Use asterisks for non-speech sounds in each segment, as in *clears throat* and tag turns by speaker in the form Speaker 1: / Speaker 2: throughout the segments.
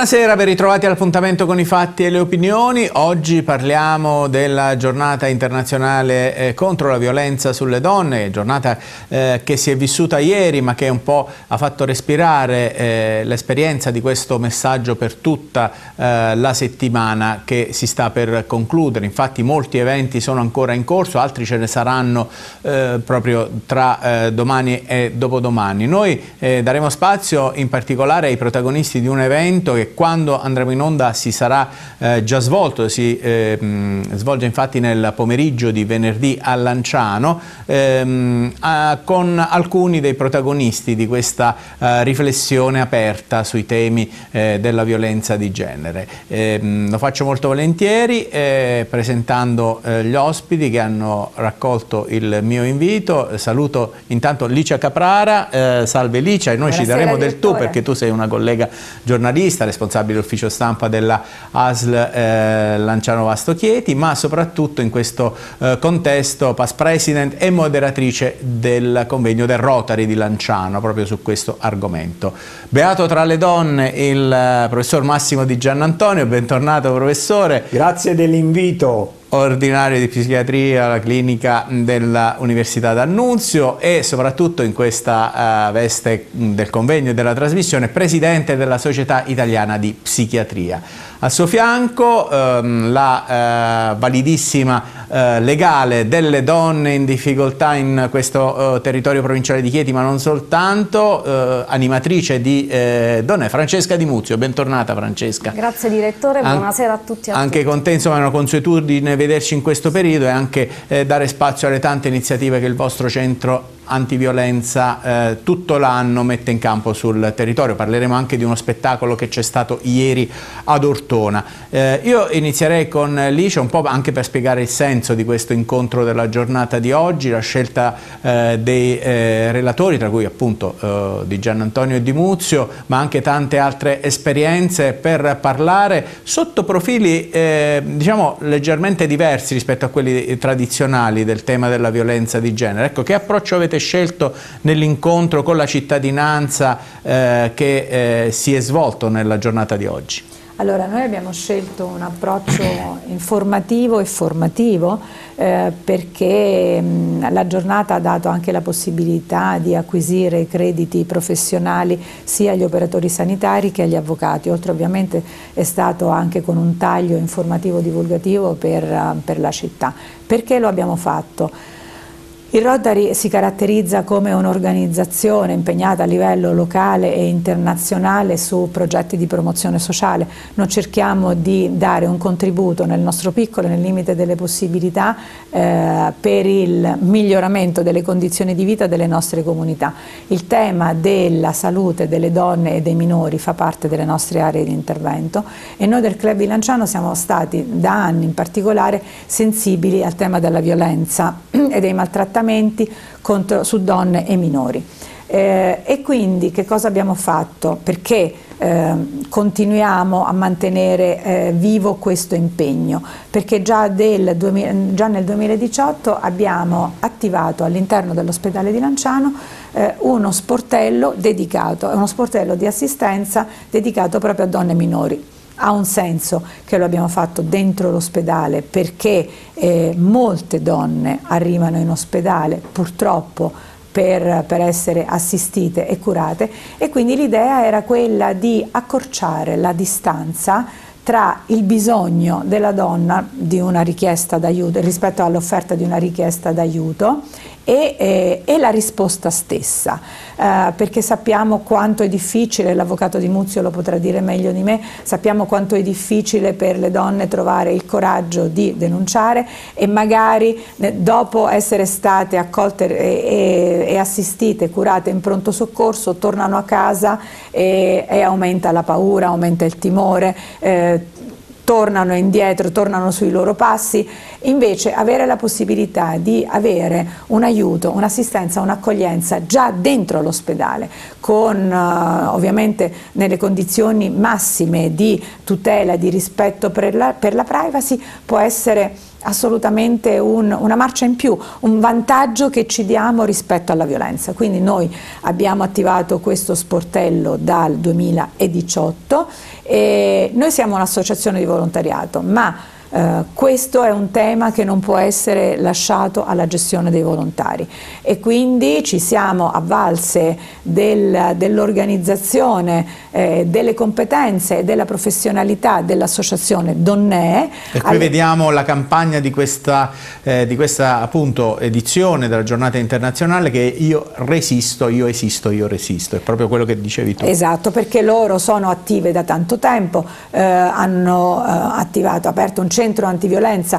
Speaker 1: Buonasera, ben ritrovati all'appuntamento con i fatti e le opinioni. Oggi parliamo della giornata internazionale eh, contro la violenza sulle donne, giornata eh, che si è vissuta ieri ma che un po' ha fatto respirare eh, l'esperienza di questo messaggio per tutta la settimana che si sta per concludere. Infatti molti eventi sono ancora in corso, altri ce ne saranno proprio tra domani e dopodomani. Noi daremo spazio in particolare ai protagonisti di un evento che quando andremo in onda si sarà eh, già svolto, si eh, svolge infatti nel pomeriggio di venerdì a Lanciano ehm, a, con alcuni dei protagonisti di questa eh, riflessione aperta sui temi eh, della violenza di genere. Ehm, lo faccio molto volentieri eh, presentando eh, gli ospiti che hanno raccolto il mio invito. Saluto intanto Licia Caprara, salve Licia e noi Buonasera, ci daremo del tu perché tu sei una collega giornalista, responsabile ufficio stampa della ASL eh, Lanciano Vasto Chieti, ma soprattutto in questo eh, contesto past president e moderatrice del convegno del Rotary di Lanciano, proprio su questo argomento. Beato tra le donne il eh, professor Massimo Di Giannantonio, bentornato professore.
Speaker 2: Grazie dell'invito
Speaker 1: ordinario di psichiatria alla clinica dell'Università d'Annunzio e soprattutto in questa uh, veste del convegno e della trasmissione presidente della Società Italiana di Psichiatria. Al suo fianco ehm, la eh, validissima eh, legale delle donne in difficoltà in questo eh, territorio provinciale di Chieti, ma non soltanto, eh, animatrice di eh, donne, Francesca Di Muzio. Bentornata Francesca.
Speaker 3: Grazie direttore, buonasera a tutti. A
Speaker 1: anche
Speaker 3: tutti.
Speaker 1: con te insomma è una consuetudine vederci in questo periodo e anche eh, dare spazio alle tante iniziative che il vostro centro antiviolenza eh, tutto l'anno mette in campo sul territorio. Parleremo anche di uno spettacolo che c'è stato ieri ad Ortona. Eh, io inizierei con Licia un po' anche per spiegare il senso di questo incontro della giornata di oggi, la scelta eh, dei eh, relatori, tra cui appunto eh, di Gian Antonio e di Muzio, ma anche tante altre esperienze per parlare sotto profili eh, diciamo leggermente diversi rispetto a quelli tradizionali del tema della violenza di genere. Ecco, che approccio avete scelto nell'incontro con la cittadinanza eh, che eh, si è svolto nella giornata di oggi?
Speaker 3: Allora, noi abbiamo scelto un approccio informativo e formativo eh, perché mh, la giornata ha dato anche la possibilità di acquisire crediti professionali sia agli operatori sanitari che agli avvocati, oltre ovviamente è stato anche con un taglio informativo divulgativo per, per la città. Perché lo abbiamo fatto? Il Rotary si caratterizza come un'organizzazione impegnata a livello locale e internazionale su progetti di promozione sociale. Noi cerchiamo di dare un contributo nel nostro piccolo, nel limite delle possibilità, eh, per il miglioramento delle condizioni di vita delle nostre comunità. Il tema della salute delle donne e dei minori fa parte delle nostre aree di intervento e noi del Club Lanciano siamo stati da anni in particolare sensibili al tema della violenza *clears throat* e dei maltrattamenti trattamenti contro, su donne e minori. Eh, e quindi che cosa abbiamo fatto? Perché eh, continuiamo a mantenere eh, vivo questo impegno? Perché già, del, già, nel 2018 abbiamo attivato all'interno dell'ospedale di Lanciano eh, uno sportello dedicato, uno sportello di assistenza dedicato proprio a donne minori ha un senso che lo abbiamo fatto dentro l'ospedale perché eh, molte donne arrivano in ospedale purtroppo per, per, essere assistite e curate e quindi l'idea era quella di accorciare la distanza tra il bisogno della donna di una richiesta d'aiuto rispetto all'offerta di una richiesta d'aiuto e, eh, e, la risposta stessa, eh, perché sappiamo quanto è difficile, l'avvocato di Muzio lo potrà dire meglio di me, sappiamo quanto è difficile per le donne trovare il coraggio di denunciare e magari dopo essere state accolte e, e, e, assistite, curate in pronto soccorso, tornano a casa e, aumenta la paura, aumenta il timore eh, tornano indietro, tornano sui loro passi, invece avere la possibilità di avere un aiuto, un'assistenza, un'accoglienza già dentro l'ospedale, con uh, ovviamente nelle condizioni massime di tutela, di rispetto per la, per la privacy, può essere assolutamente un, una marcia in più, un vantaggio che ci diamo rispetto alla violenza. Quindi noi abbiamo attivato questo sportello dal 2018 e noi siamo un'associazione di volontariato, ma eh, questo è un tema che non può essere lasciato alla gestione dei volontari e quindi ci siamo avvalse del, dell'organizzazione, eh, delle competenze e della professionalità dell'associazione Donnè.
Speaker 1: E qui alle... vediamo la campagna di questa, eh, di questa appunto, edizione della giornata internazionale che io resisto, io esisto, io resisto, è proprio quello che dicevi tu.
Speaker 3: Esatto, perché loro sono attive da tanto tempo, eh, hanno eh, attivato, aperto un centro centro antiviolenza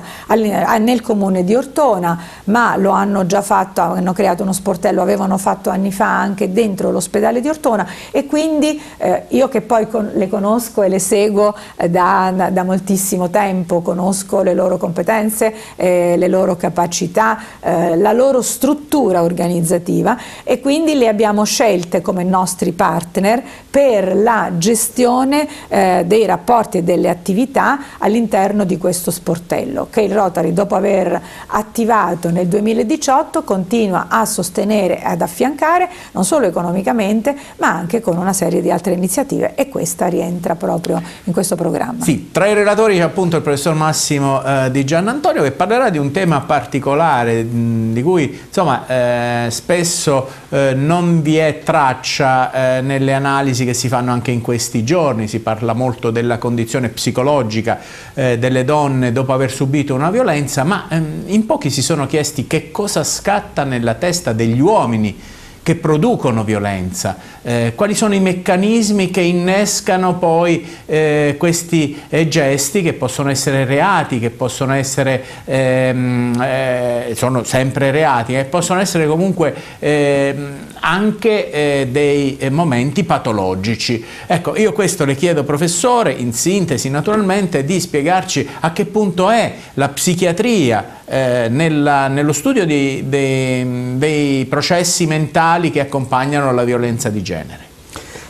Speaker 3: nel comune di Ortona, ma lo hanno già fatto, hanno creato uno sportello, avevano fatto anni fa anche dentro l'ospedale di Ortona e quindi eh, io che poi con, le conosco e le seguo eh, da, da, moltissimo tempo, conosco le loro competenze, eh, le loro capacità, eh, la loro struttura organizzativa e quindi le abbiamo scelte come nostri partner per la gestione eh, dei rapporti e delle attività all'interno di questo questo sportello che il Rotary dopo aver attivato nel 2018 continua a sostenere e ad affiancare non solo economicamente ma anche con una serie di altre iniziative e questa rientra proprio in questo programma.
Speaker 1: Sì, tra i relatori c'è appunto il professor Massimo eh, Di Giannantonio che parlerà di un tema particolare mh, di cui insomma eh, spesso eh, non vi è traccia eh, nelle analisi che si fanno anche in questi giorni, si parla molto della condizione psicologica eh, delle donne donne dopo aver subito una violenza, ma ehm, in pochi si sono chiesti che cosa scatta nella testa degli uomini che producono violenza, eh, quali sono i meccanismi che innescano poi eh, questi eh, gesti che possono essere reati, che possono essere, ehm, eh, sono sempre reati, e possono essere comunque ehm, anche eh, dei eh, momenti patologici. Ecco, io questo le chiedo professore, in sintesi naturalmente, di spiegarci a che punto è la psichiatria nella, nello studio di, dei, dei processi mentali mentali che accompagnano la violenza di genere?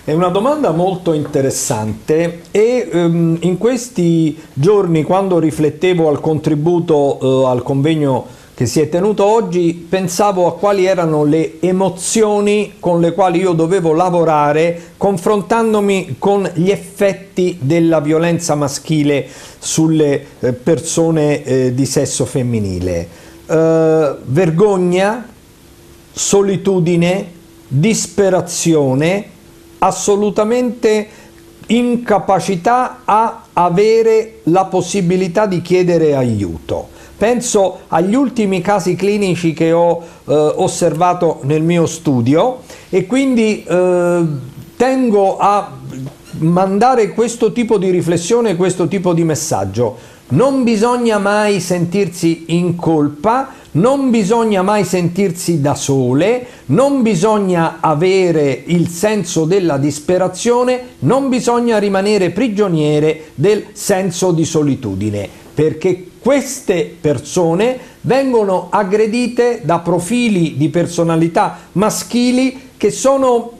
Speaker 2: È una domanda molto interessante e um, in questi giorni quando riflettevo al contributo uh, al convegno che si è tenuto oggi pensavo a quali erano le emozioni con le quali io dovevo lavorare confrontandomi con gli effetti della violenza maschile sulle eh, persone eh, di sesso femminile. Uh, vergogna, solitudine, disperazione, assolutamente incapacità a avere la possibilità di chiedere aiuto. Penso agli ultimi casi clinici che ho eh, osservato nel mio studio e quindi eh, tengo a mandare questo tipo di riflessione, questo tipo di messaggio. Non bisogna mai sentirsi in colpa, non bisogna mai sentirsi da sole, non bisogna avere il senso della disperazione, non bisogna rimanere prigioniere del senso di solitudine, perché queste persone vengono aggredite da profili di personalità maschili che sono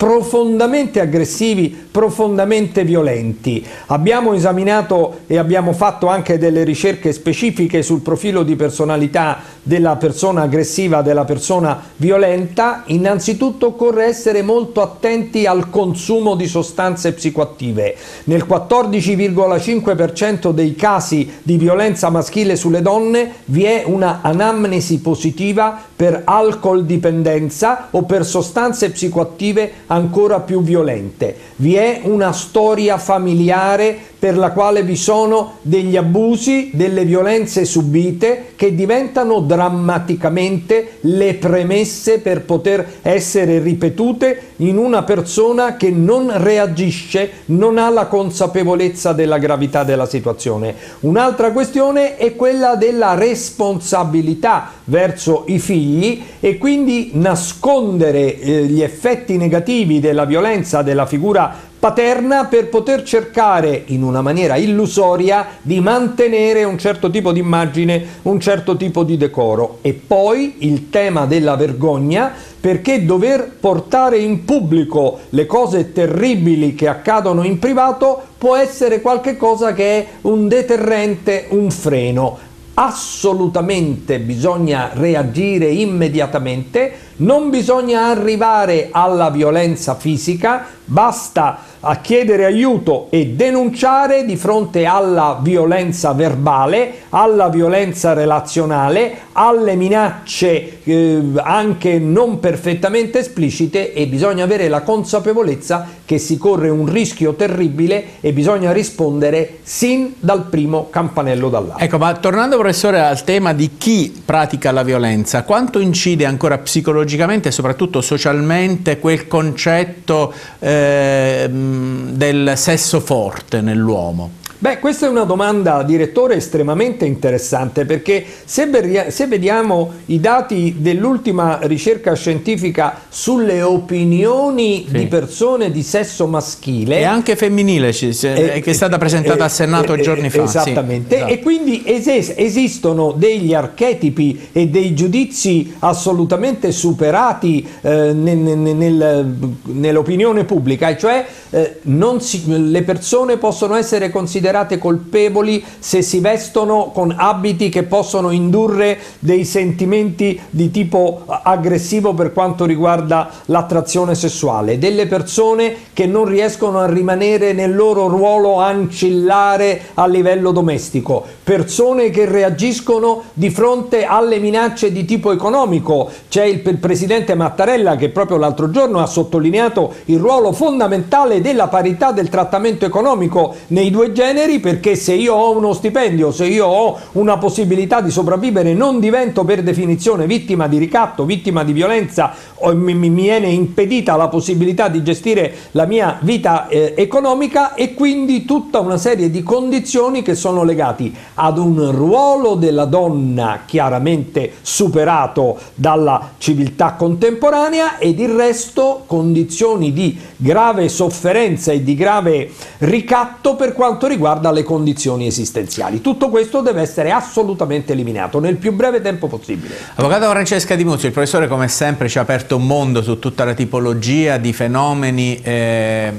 Speaker 2: profondamente aggressivi, profondamente violenti. Abbiamo esaminato e abbiamo fatto anche delle ricerche specifiche sul profilo di personalità della persona aggressiva, della persona violenta. Innanzitutto occorre essere molto attenti al consumo di sostanze psicoattive. Nel 14,5% dei casi di violenza maschile sulle donne vi è una anamnesi positiva per alcol dipendenza o per sostanze psicoattive ancora più violente. Vi è una storia familiare per la quale vi sono degli abusi, delle violenze subite che diventano drammaticamente le premesse per poter essere ripetute in una persona che non reagisce, non ha la consapevolezza della gravità della situazione. Un'altra questione è quella della responsabilità verso i figli e quindi nascondere eh, gli effetti negativi della violenza della figura paterna per poter cercare in una maniera illusoria di mantenere un certo tipo di immagine, un certo tipo di decoro. E poi il tema della vergogna perché dover portare in pubblico le cose terribili che accadono in privato può essere qualcosa che è un deterrente, un freno assolutamente bisogna reagire immediatamente, non bisogna arrivare alla violenza fisica, basta a chiedere aiuto e denunciare di fronte alla violenza verbale, alla violenza relazionale, alle minacce eh, anche non perfettamente esplicite e bisogna avere la consapevolezza che si corre un rischio terribile e bisogna rispondere sin dal primo campanello d'allarme.
Speaker 1: Ecco, ma tornando professore al tema di chi pratica la violenza, quanto incide ancora psicologicamente e soprattutto socialmente quel concetto eh, del sesso forte nell'uomo?
Speaker 2: Beh, questa è una domanda, direttore, estremamente interessante perché se, se vediamo i dati dell'ultima ricerca scientifica sulle opinioni sì. di persone di sesso maschile...
Speaker 1: E anche femminile, eh, che è stata presentata eh, al Senato eh, giorni fa.
Speaker 2: Esattamente, sì, esatto. e quindi es esistono degli archetipi e dei giudizi assolutamente superati eh, nel, nel, nell'opinione pubblica, cioè eh, si, le persone possono essere considerate considerate colpevoli se si vestono con abiti che possono indurre dei sentimenti di tipo aggressivo per quanto riguarda l'attrazione sessuale, delle persone che non riescono a rimanere nel loro ruolo ancillare a livello domestico, persone che reagiscono di fronte alle minacce di tipo economico. C'è il, il presidente Mattarella che proprio l'altro giorno ha sottolineato il ruolo fondamentale della parità del trattamento economico nei due generi generi perché se io ho uno stipendio, se io ho una possibilità di sopravvivere non divento per definizione vittima di ricatto, vittima di violenza mi, mi viene impedita la possibilità di gestire la mia vita eh, economica e quindi tutta una serie di condizioni che sono legati ad un ruolo della donna chiaramente superato dalla civiltà contemporanea ed il resto condizioni di grave sofferenza e di grave ricatto per quanto riguarda riguarda le condizioni esistenziali. Tutto questo deve essere assolutamente eliminato nel più breve tempo possibile.
Speaker 1: Avvocato Francesca Di Muzio, il professore come sempre ci ha aperto un mondo su tutta la tipologia di fenomeni eh,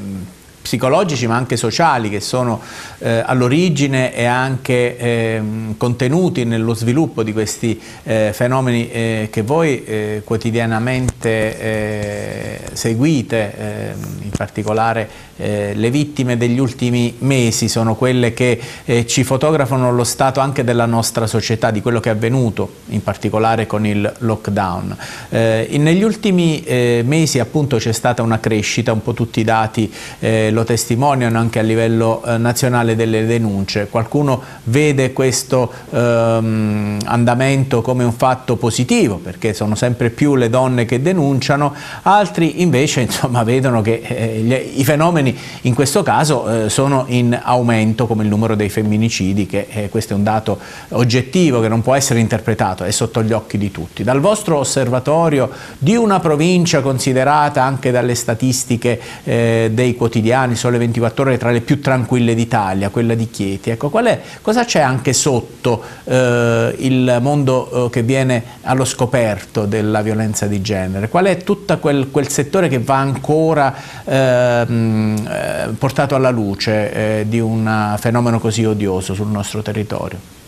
Speaker 1: psicologici ma anche sociali che sono eh, all'origine e anche eh, contenuti nello sviluppo di questi eh, fenomeni eh, che voi eh, quotidianamente eh, seguite, in particolare le vittime degli ultimi mesi sono quelle che ci fotografano lo stato anche della nostra società, di quello che è avvenuto, in particolare con il lockdown. negli ultimi mesi appunto c'è stata una crescita, un po' tutti i dati lo testimoniano anche a livello eh, nazionale delle denunce. Qualcuno vede questo ehm, andamento come un fatto positivo perché sono sempre più le donne che denunciano, altri invece *laughs* insomma, vedono che eh, gli, i fenomeni in questo caso eh, sono in aumento come il numero dei femminicidi, che eh, questo è un dato oggettivo che non può essere interpretato, è sotto gli occhi di tutti. Dal vostro osservatorio di una provincia considerata anche dalle statistiche eh, dei quotidiani quotidiani Sole 24 Ore tra le più tranquille d'Italia, quella di Chieti. Ecco, è, cosa c'è anche sotto eh, il mondo eh, che viene allo scoperto della violenza di genere? Qual è tutto quel, quel settore che va ancora ehm, eh, portato alla luce eh, di un fenomeno così odioso sul nostro territorio?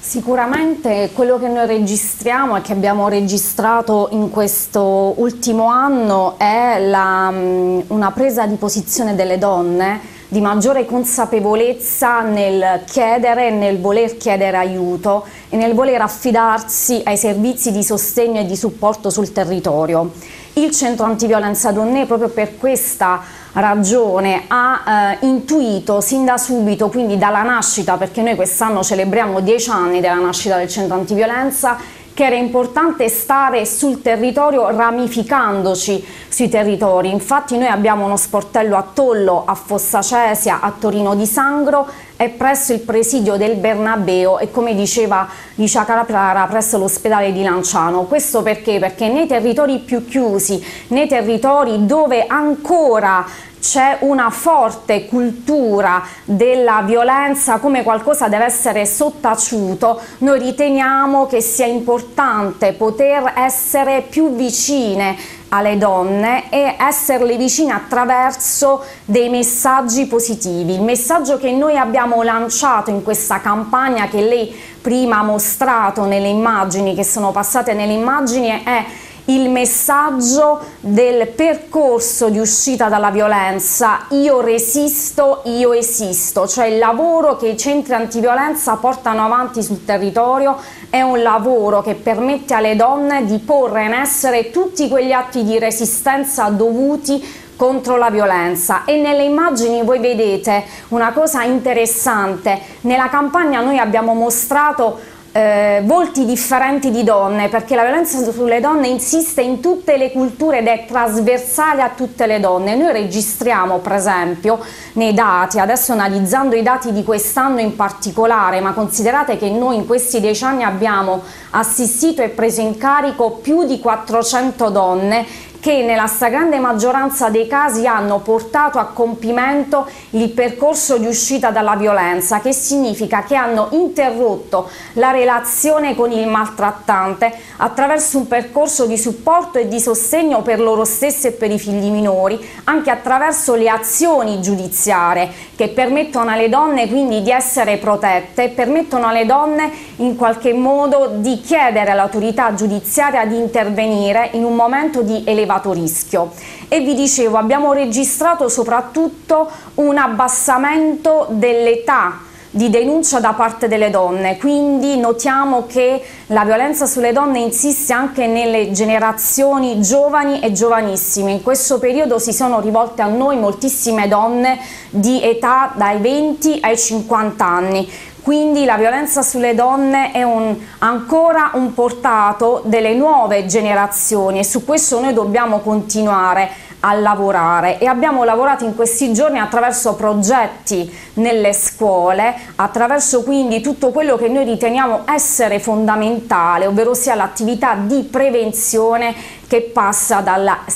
Speaker 4: Sicuramente quello che noi registriamo e che abbiamo registrato in questo ultimo anno è la, mm, una presa di posizione delle donne di maggiore consapevolezza nel chiedere e nel voler chiedere aiuto e nel voler affidarsi ai servizi di sostegno e di supporto sul territorio. Il centro antiviolenza donne proprio per questa ragione ha eh, intuito sin da subito, quindi dalla nascita, perché noi quest'anno celebriamo dieci anni della nascita del centro antiviolenza, che era importante stare sul territorio ramificandoci sui territori. Infatti noi abbiamo uno sportello a Tollo, a Fossa Cesia, a Torino di Sangro e presso il presidio del Bernabeo e come diceva Licia Carapara presso l'ospedale di Lanciano. Questo perché? Perché nei territori più chiusi, nei territori dove ancora c'è una forte cultura della violenza come qualcosa deve essere sottaciuto, noi riteniamo che sia importante poter essere più vicine alle donne e esserle vicine attraverso dei messaggi positivi. Il messaggio che noi abbiamo lanciato in questa campagna che lei prima ha mostrato nelle immagini, che sono passate nelle immagini, è il messaggio del percorso di uscita dalla violenza. Io resisto, io esisto, cioè il lavoro che i centri antiviolenza portano avanti sul territorio è un lavoro che permette alle donne di porre in essere tutti quegli atti di resistenza dovuti contro la violenza. E nelle immagini voi vedete una cosa interessante, nella campagna noi abbiamo mostrato eh, volti differenti di donne, perché la violenza sulle donne insiste in tutte le culture ed è trasversale a tutte le donne. Noi registriamo, per esempio, nei dati, adesso analizzando i dati di quest'anno in particolare, ma considerate che noi in questi dieci anni abbiamo assistito e preso in carico più di 400 donne che nella stragrande maggioranza dei casi hanno portato a compimento il percorso di uscita dalla violenza, che significa che hanno interrotto la relazione con il maltrattante attraverso un percorso di supporto e di sostegno per loro stesse e per i figli minori, anche attraverso le azioni giudiziarie che permettono alle donne quindi di essere protette, permettono alle donne in qualche modo di chiedere all'autorità giudiziaria di intervenire in un momento di elevazione elevato rischio. E vi dicevo abbiamo registrato soprattutto un abbassamento dell'età di denuncia da parte delle donne, quindi notiamo che la violenza sulle donne insiste anche nelle generazioni giovani e giovanissime. In questo periodo si sono rivolte a noi moltissime donne di età dai 20 ai 50 anni, quindi la violenza sulle donne è un, ancora un portato delle nuove generazioni e su questo noi dobbiamo continuare a lavorare e abbiamo lavorato in questi giorni attraverso progetti nelle scuole, attraverso quindi tutto quello che noi riteniamo essere fondamentale, ovvero sia l'attività di prevenzione che passa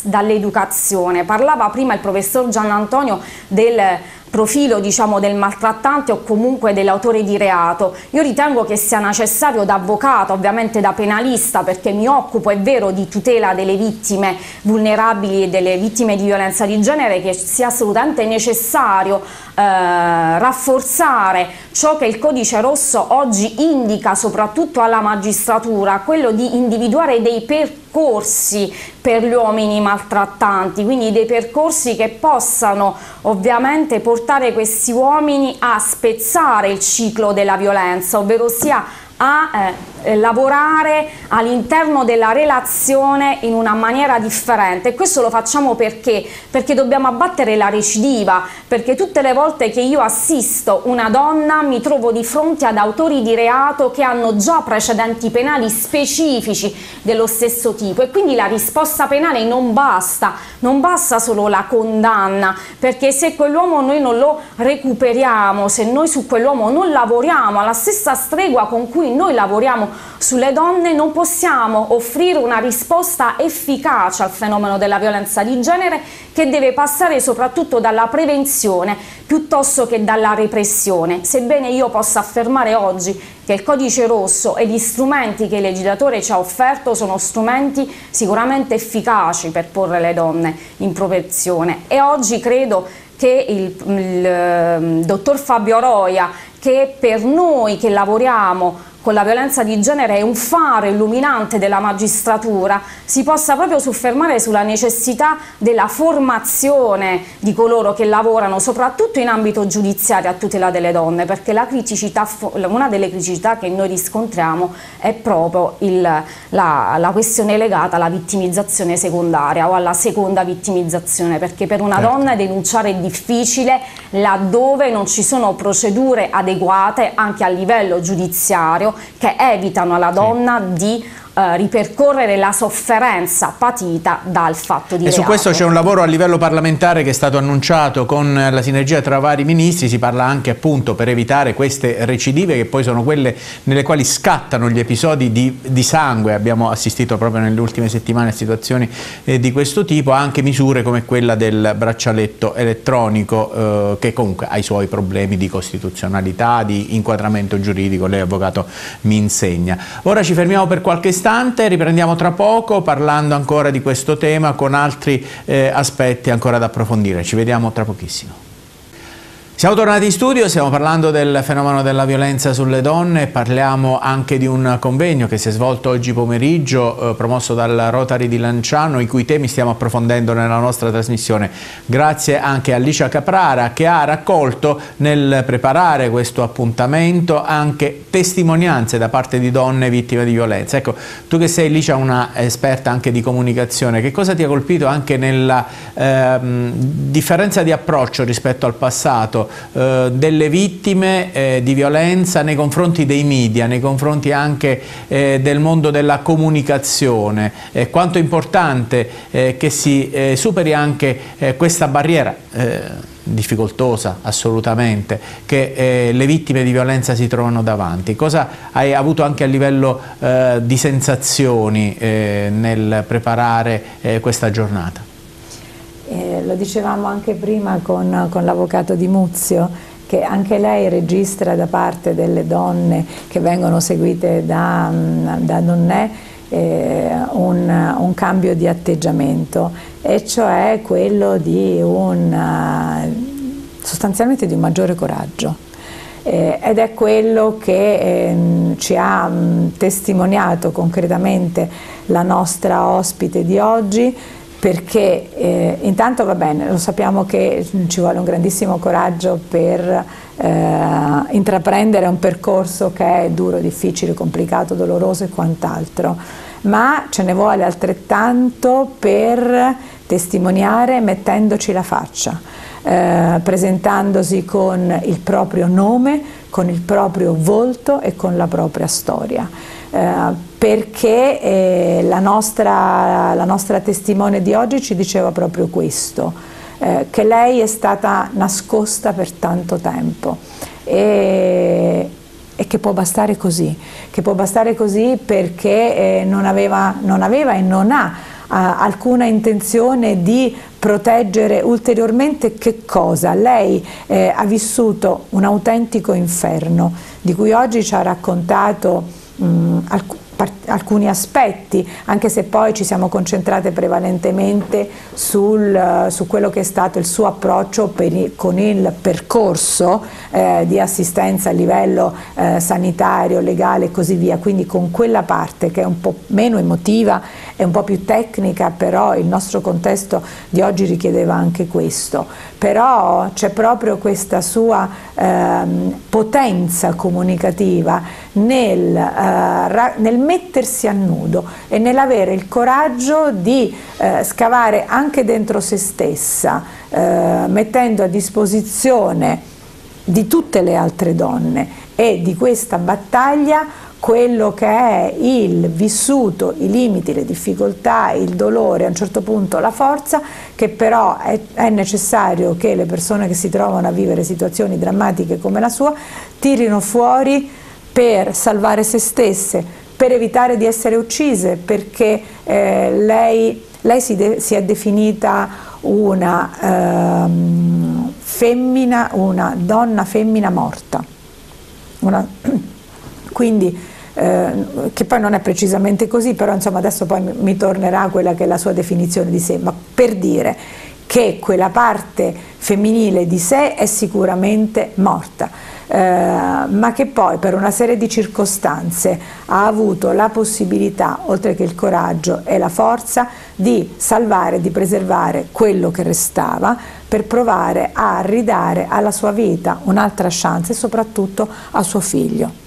Speaker 4: dall'educazione. Parlava prima il professor Gian Antonio del profilo diciamo, del maltrattante o comunque dell'autore di reato. Io ritengo che sia necessario da avvocato, ovviamente da penalista, perché mi occupo, è vero, di tutela delle vittime vulnerabili e delle vittime di violenza di genere, che sia assolutamente necessario eh, rafforzare ciò che il codice rosso oggi indica soprattutto alla magistratura, quello di individuare dei percorsi per gli uomini maltrattanti, quindi dei percorsi che possano ovviamente portare questi uomini a spezzare il ciclo della violenza, ovvero sia a eh, lavorare all'interno della relazione in una maniera differente e questo lo facciamo perché? Perché dobbiamo abbattere la recidiva, perché tutte le volte che io assisto una donna mi trovo di fronte ad autori di reato che hanno già precedenti penali specifici dello stesso tipo e quindi la risposta penale non basta, non basta solo la condanna, perché se quell'uomo noi non lo recuperiamo, se noi su quell'uomo non lavoriamo alla stessa stregua con cui noi lavoriamo sulle donne non possiamo offrire una risposta efficace al fenomeno della violenza di genere che deve passare soprattutto dalla prevenzione piuttosto che dalla repressione. Sebbene io possa affermare oggi che il codice rosso e gli strumenti che il legislatore ci ha offerto sono strumenti sicuramente efficaci per porre le donne in protezione e oggi credo che il, il, il ehm, dottor Fabio Roia che per noi che lavoriamo con la violenza di genere è un faro illuminante della magistratura, si possa proprio soffermare sulla necessità della formazione di coloro che lavorano soprattutto in ambito giudiziario a tutela delle donne, perché una delle criticità che noi riscontriamo è proprio il, la, la, questione legata alla vittimizzazione secondaria o alla seconda vittimizzazione, perché per una certo. donna denunciare è difficile laddove non ci sono procedure adeguate anche a livello giudiziario che evitano alla donna di eh, ripercorrere la sofferenza patita dal fatto di
Speaker 1: E reato. su questo c'è un lavoro a livello parlamentare che è stato annunciato con la sinergia tra vari ministri, si parla anche appunto per evitare queste recidive che poi sono quelle nelle quali scattano gli episodi di, di sangue, abbiamo assistito proprio nelle ultime settimane a situazioni eh, di questo tipo, anche misure come quella del braccialetto elettronico eh, che comunque ha i suoi problemi di costituzionalità, di inquadramento giuridico, lei avvocato mi insegna. Ora ci fermiamo per qualche istante istante, riprendiamo tra poco parlando ancora di questo tema con altri eh, aspetti ancora da approfondire. Ci vediamo tra pochissimo. Siamo tornati in studio, stiamo parlando del fenomeno della violenza sulle donne, parliamo anche di un convegno che si è svolto oggi pomeriggio, eh, promosso dal Rotary di Lanciano, i cui temi stiamo approfondendo nella nostra trasmissione. Grazie anche a Licia Caprara che ha raccolto nel preparare questo appuntamento anche testimonianze da parte di donne vittime di violenza. Ecco, tu che sei Licia una esperta anche di comunicazione, che cosa ti ha colpito anche nella ehm, differenza di approccio rispetto al passato? Eh, delle vittime eh, di violenza nei confronti dei media, nei confronti anche eh, del mondo della comunicazione. quanto è importante eh, che si eh, superi anche eh, questa barriera difficoltosa assolutamente che le vittime di violenza si trovano davanti. Cosa hai avuto anche a livello di sensazioni nel preparare questa giornata?
Speaker 3: Eh, lo dicevamo anche prima con, con l'avvocato Di Muzio, che anche lei registra da parte delle donne che vengono seguite da, da Donnè eh, un, un, cambio di atteggiamento e cioè quello di un, sostanzialmente di un maggiore coraggio. Eh, ed è quello che eh, ci ha mh, testimoniato concretamente la nostra ospite di oggi, perché eh, intanto va bene, lo sappiamo che ci vuole un grandissimo coraggio per eh, intraprendere un percorso che è duro, difficile, complicato, doloroso e quant'altro, ma ce ne vuole altrettanto per testimoniare mettendoci la faccia, eh, presentandosi con il proprio nome, con il proprio volto e con la propria storia. Eh, perché eh, la, nostra, la, nostra, testimone di oggi ci diceva proprio questo, eh, che lei è stata nascosta per tanto tempo e, e, che può bastare così, che può bastare così perché eh, non aveva, non, aveva, e non ha alcuna intenzione di proteggere ulteriormente che cosa? Lei eh, ha vissuto un autentico inferno di cui oggi ci ha raccontato mh, alcuni alcuni aspetti, anche se poi ci siamo concentrate prevalentemente sul, su quello che è stato il suo approccio per, con il percorso eh, di assistenza a livello eh, sanitario, legale e così via, quindi con quella parte che è un po' meno emotiva e un po' più tecnica, però il nostro contesto di oggi richiedeva anche questo. Però c'è proprio questa sua eh, potenza comunicativa nel, eh, nel mettersi a nudo e nell'avere il coraggio di eh, scavare anche dentro se stessa, eh, mettendo a disposizione di tutte le altre donne. E di questa battaglia quello che è il vissuto, i limiti, le difficoltà, il dolore, a un certo punto la forza, che però è, è, necessario che le persone che si trovano a vivere situazioni drammatiche come la sua tirino fuori per salvare se stesse, per evitare di essere uccise, perché eh, lei, lei si, si, è definita una ehm, femmina, una donna femmina morta. Una, *clears throat* quindi eh, che poi non è precisamente così, però insomma adesso poi mi tornerà quella che è la sua definizione di sé, ma per dire che quella parte femminile di sé è sicuramente morta eh, ma che poi per una serie di circostanze ha avuto la possibilità, oltre che il coraggio e la forza, di salvare, di preservare quello che restava per provare a ridare alla sua vita un'altra chance e soprattutto a suo figlio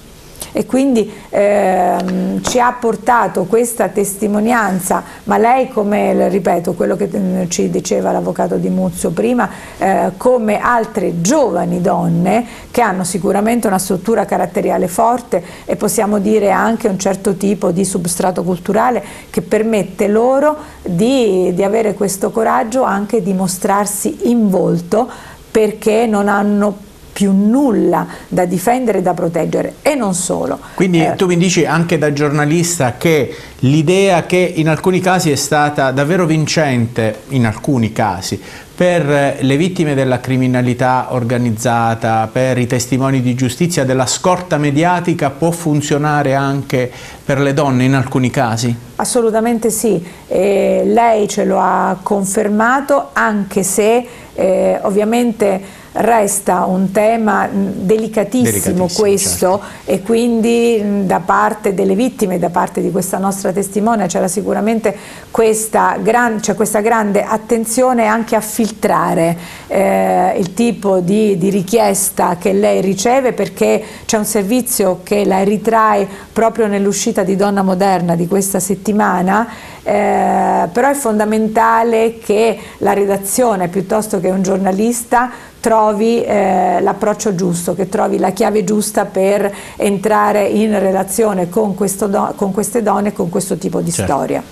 Speaker 3: e quindi ehm, ci ha portato questa testimonianza, ma lei come, ripeto, quello che mm, ci diceva l'avvocato Di Muzio prima, eh, come altre giovani donne che hanno sicuramente una struttura caratteriale forte e possiamo dire anche un certo tipo di substrato culturale che permette loro di, di avere questo coraggio anche di mostrarsi in volto perché non hanno più nulla da difendere e da proteggere e non solo.
Speaker 1: Quindi eh, tu mi dici anche da giornalista che l'idea che in alcuni casi è stata davvero vincente, in alcuni casi, per le vittime della criminalità organizzata, per i testimoni di giustizia della scorta mediatica può funzionare anche per le donne in alcuni casi?
Speaker 3: Assolutamente sì, eh, lei ce lo ha confermato anche se eh, ovviamente resta un tema delicatissimo, delicatissimo questo certo. e quindi da parte delle vittime, da parte di questa nostra testimone c'era sicuramente questa, gran, cioè questa, grande attenzione anche a filtrare eh, il tipo di, di, richiesta che lei riceve perché c'è un servizio che la ritrae proprio nell'uscita di Donna Moderna di questa settimana eh, però è fondamentale che la redazione piuttosto che un giornalista trovi eh, l'approccio giusto, che trovi la chiave giusta per entrare in relazione con, do, con queste donne e con questo tipo di certo. storia.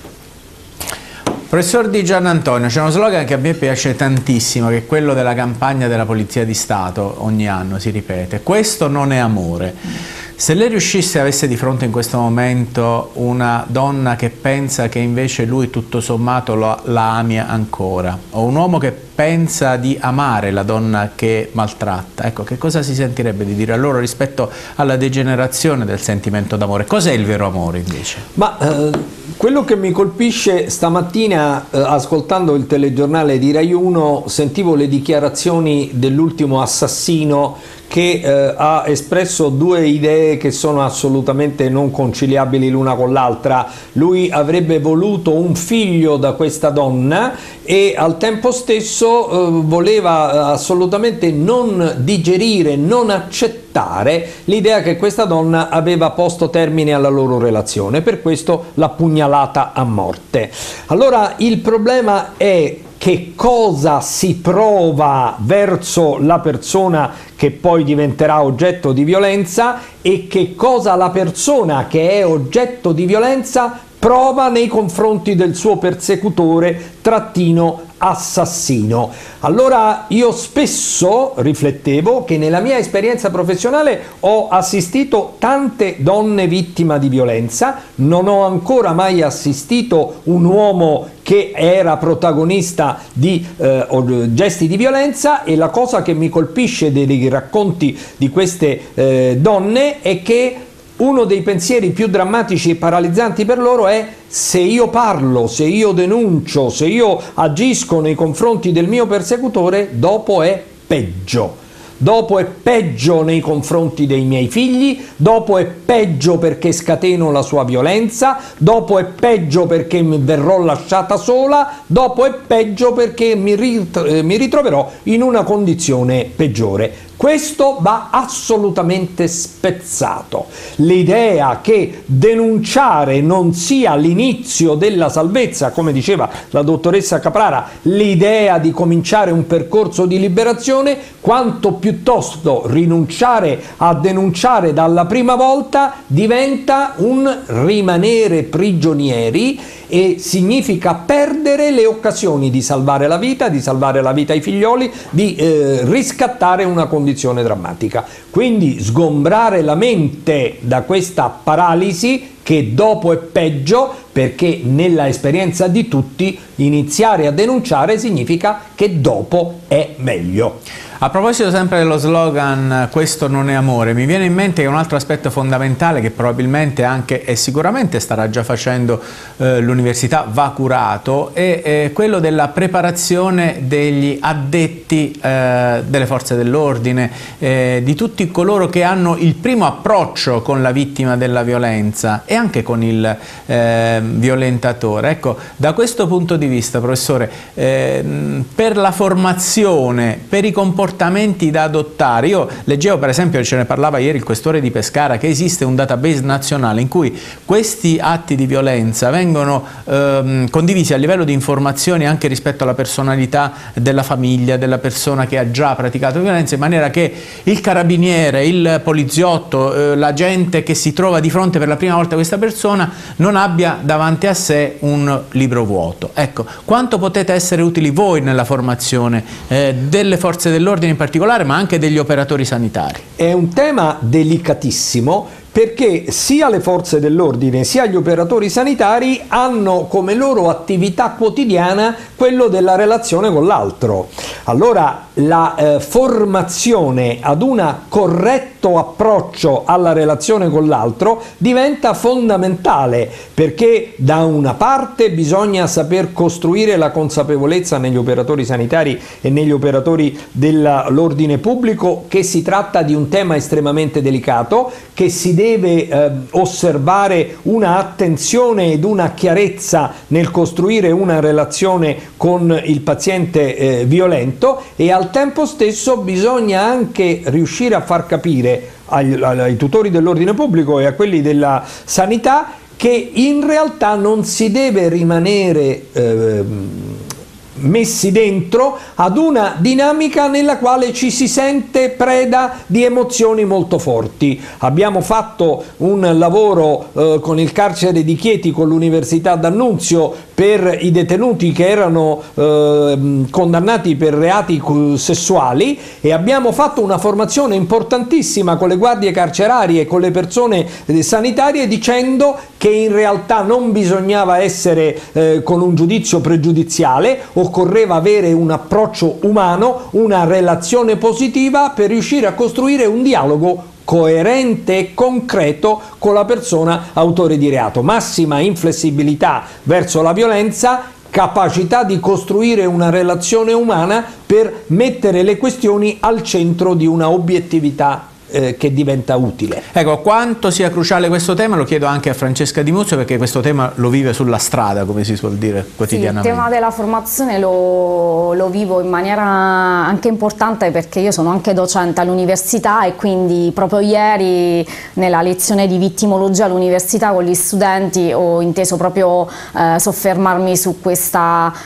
Speaker 1: Professor Di Giannantonio, c'è uno slogan che a me piace tantissimo, che è quello della campagna della Polizia di Stato, ogni anno si ripete, questo non è amore. Se lei riuscisse, avesse di fronte in questo momento una donna che pensa che invece lui tutto sommato la, la ami ancora, o un uomo che pensa di amare la donna che maltratta, ecco, che cosa si sentirebbe di dire a loro rispetto alla degenerazione del sentimento d'amore? Cos'è il vero amore invece?
Speaker 2: Ma eh, quello che mi colpisce stamattina eh, ascoltando il telegiornale di Rai 1 sentivo le dichiarazioni dell'ultimo assassino che eh, ha espresso due idee che sono assolutamente non conciliabili l'una con l'altra. Lui avrebbe voluto un figlio da questa donna e al tempo stesso eh, voleva eh, assolutamente non digerire, non accettare l'idea che questa donna aveva posto termine alla loro relazione, per questo l'ha pugnalata a morte. Allora il problema è che cosa si prova verso la persona che poi diventerà oggetto di violenza e che cosa la persona che è oggetto di violenza prova nei confronti del suo persecutore trattino assassino. Allora io spesso riflettevo che nella mia esperienza professionale ho assistito tante donne vittime di violenza, non ho ancora mai assistito un uomo che era protagonista di eh, gesti di violenza e la cosa che mi colpisce dei racconti di queste eh, donne è che uno dei pensieri più drammatici e paralizzanti per loro è se io parlo, se io denuncio, se io agisco nei confronti del mio persecutore, dopo è peggio dopo è peggio nei confronti dei miei figli, dopo è peggio perché scateno la sua violenza, dopo è peggio perché mi verrò lasciata sola, dopo è peggio perché mi, ritroverò in una condizione peggiore. Questo va assolutamente spezzato. L'idea che denunciare non sia l'inizio della salvezza, come diceva la dottoressa Caprara, l'idea di cominciare un percorso di liberazione, quanto piuttosto rinunciare a denunciare dalla prima volta diventa un rimanere prigionieri e significa perdere le occasioni di salvare la vita, di salvare la vita ai figlioli, di eh, riscattare una condizione drammatica. Quindi sgombrare la mente da questa paralisi che dopo è peggio perché nella esperienza di tutti iniziare a denunciare significa che dopo è meglio.
Speaker 1: A proposito sempre dello slogan questo non è amore, mi viene in mente che un altro aspetto fondamentale che probabilmente anche e sicuramente starà già facendo eh, l'università va curato è, è, quello della preparazione degli addetti eh, delle forze dell'ordine, eh, di tutti coloro che hanno il primo approccio con la vittima della violenza e anche con il eh, violentatore. Ecco, da questo punto di vista, professore, ehm, per la formazione, per i comportamenti comportamenti da adottare. Io leggevo per esempio, ce ne parlava ieri il questore di Pescara, che esiste un database nazionale in cui questi atti di violenza vengono ehm, condivisi a livello di informazioni anche rispetto alla personalità della famiglia, della persona che ha già praticato violenza, in maniera che il carabiniere, il poliziotto, eh, la gente che si trova di fronte per la prima volta a questa persona non abbia davanti a sé un libro vuoto. Ecco, quanto potete essere utili voi nella formazione eh, delle forze dell'ordine in particolare, ma anche degli operatori sanitari.
Speaker 2: È un tema delicatissimo perché sia le forze dell'ordine sia gli operatori sanitari hanno come loro attività quotidiana quello della relazione con l'altro. Allora la eh, formazione ad un corretto approccio alla relazione con l'altro diventa fondamentale perché da una parte bisogna saper costruire la consapevolezza negli operatori sanitari e negli operatori dell'ordine pubblico che si tratta di un tema estremamente delicato, che si deve eh, osservare una attenzione ed una chiarezza nel costruire una relazione con il paziente eh, violento e al tempo stesso bisogna anche riuscire a far capire ai, ai tutori dell'ordine pubblico e a quelli della sanità che in realtà non si deve rimanere eh, messi dentro ad una dinamica nella quale ci si sente preda di emozioni molto forti. Abbiamo fatto un lavoro eh, con il carcere di Chieti con l'Università d'Annunzio per i detenuti che erano eh, condannati per reati sessuali e abbiamo fatto una formazione importantissima con le guardie carcerarie e con le persone eh, sanitarie dicendo che in realtà non bisognava essere eh, con un giudizio pregiudiziale, occorreva avere un approccio umano, una relazione positiva per riuscire a costruire un dialogo coerente e concreto con la persona autore di reato. Massima inflessibilità verso la violenza, capacità di costruire una relazione umana per mettere le questioni al centro di una obiettività eh, che diventa utile.
Speaker 1: Ecco, quanto sia cruciale questo tema lo chiedo anche a Francesca Di Muzio perché questo tema lo vive sulla strada, come si suol dire quotidianamente.
Speaker 4: Sì, il tema della formazione lo, lo vivo in maniera anche importante perché io sono anche docente all'università e quindi proprio ieri nella lezione di vittimologia all'università con gli studenti ho inteso proprio eh, soffermarmi su